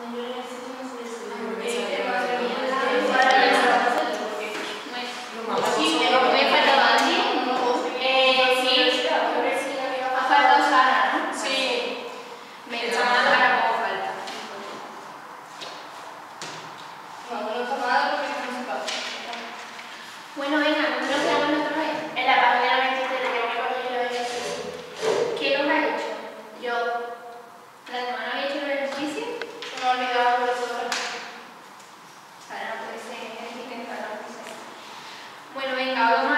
Señor, out.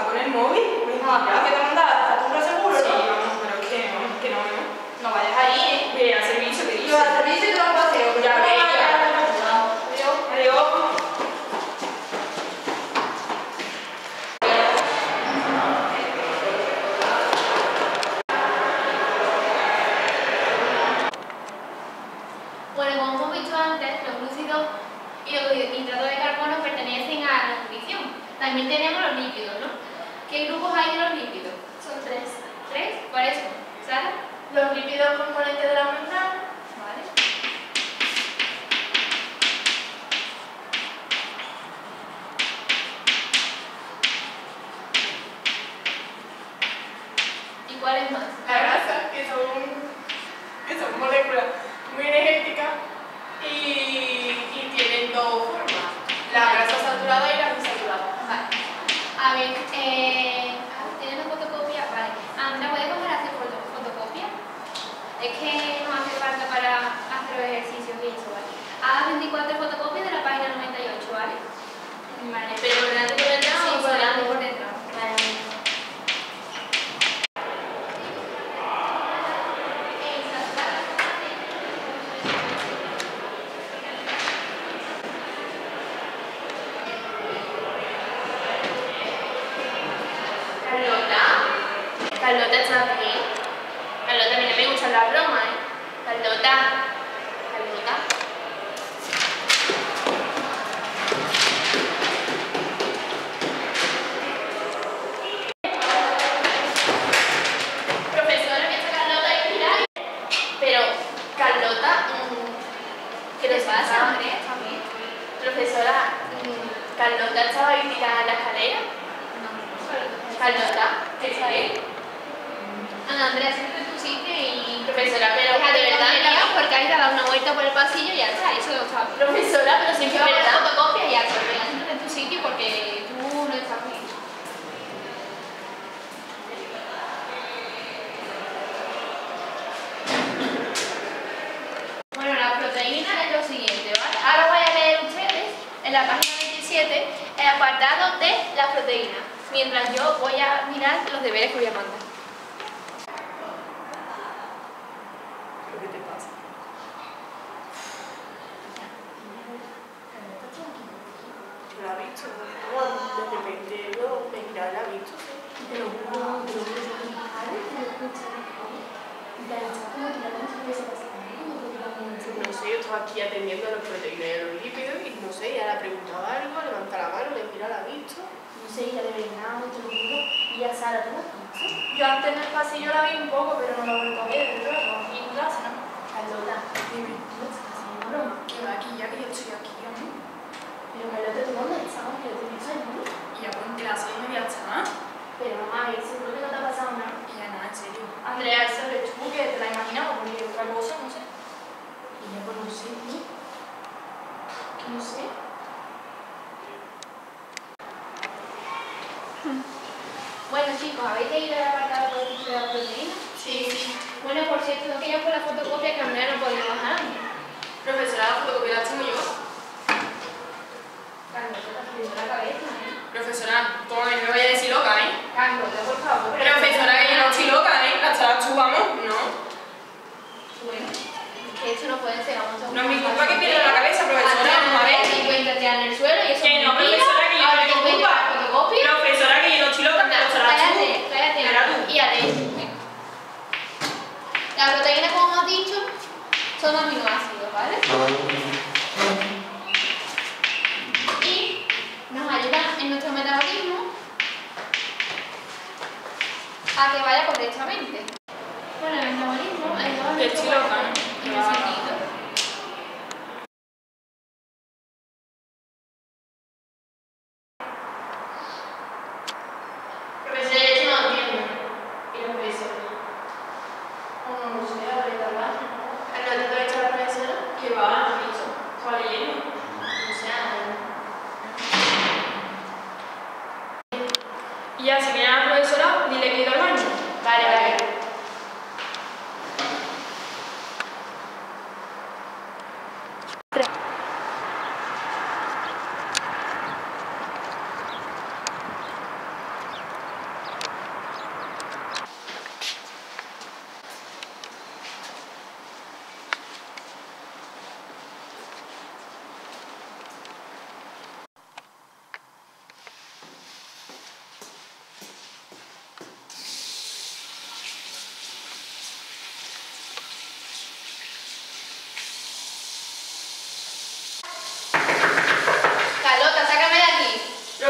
sea, con el móvil. Pues, ah, no, ya. que te mandar a tu seguro, sí, ¿no? pero es que no, que no, no. No vayas ahí, ¿eh? Ve al servicio que dice. Yo al servicio mucho la broma, ¿eh? Carlota. Carlota. Profesora, piensa Carlota. Pero, Carlota, mm, ¿qué le pasa? Profesora, mm, Carlota estaba ahí tirada en la escalera. No, Carlota, ¿qué sabes? Ana Andrea, siempre pusiste y profesora, pero de verdad, no, porque has dado una vuelta por el pasillo y ya está, eso lo sabes. Profesora, pero siempre verdad. fotocopia y ya está, en tu sitio porque aquí atendiendo a los proteínas y a los lípidos y no sé, ya le ha preguntado algo, levanta la mano, le mira, la ha visto. No sé, ya le nada, te lo y ya Sara, ¿tú la? Yo antes en el pasillo la vi un poco, pero no la he vuelto a ver, pero y en clase, ¿no? Dime, ¿tú estás haciendo broma? Que va aquí, ya que yo estoy aquí. Bueno chicos, ¿habéis leído el apartado de la proteína? Sí, sí. Bueno, por cierto, que quería fue la fotocopia que no podía bajar. Profesora, la fotocopia la estoy yo. Carlota, te la cabeza, ¿eh? Profesora, toma, no me vaya a decir loca, ¿eh? Carlota, por favor. Profesora, que yo no estoy loca, ¿eh? La charla vamos, ¿no? Bueno, es que esto no puede ser. Vamos a no es mi culpa que Son aminoácidos, ¿vale?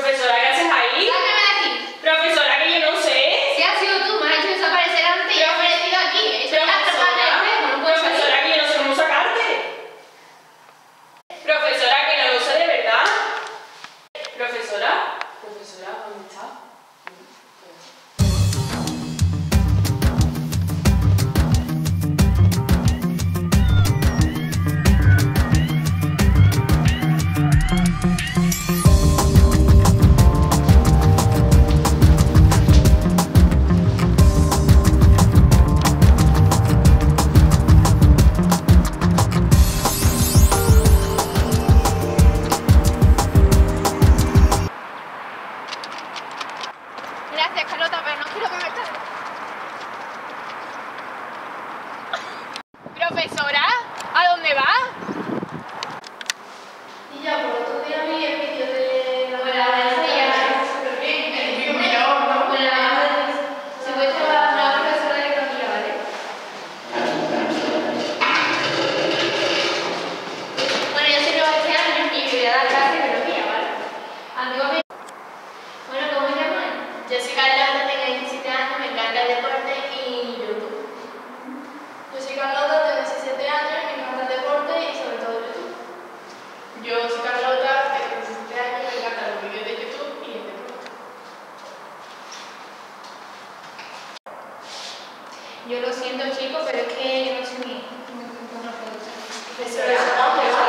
professora Yo lo siento, chicos, pero es que yo no soy ah, ah, mi.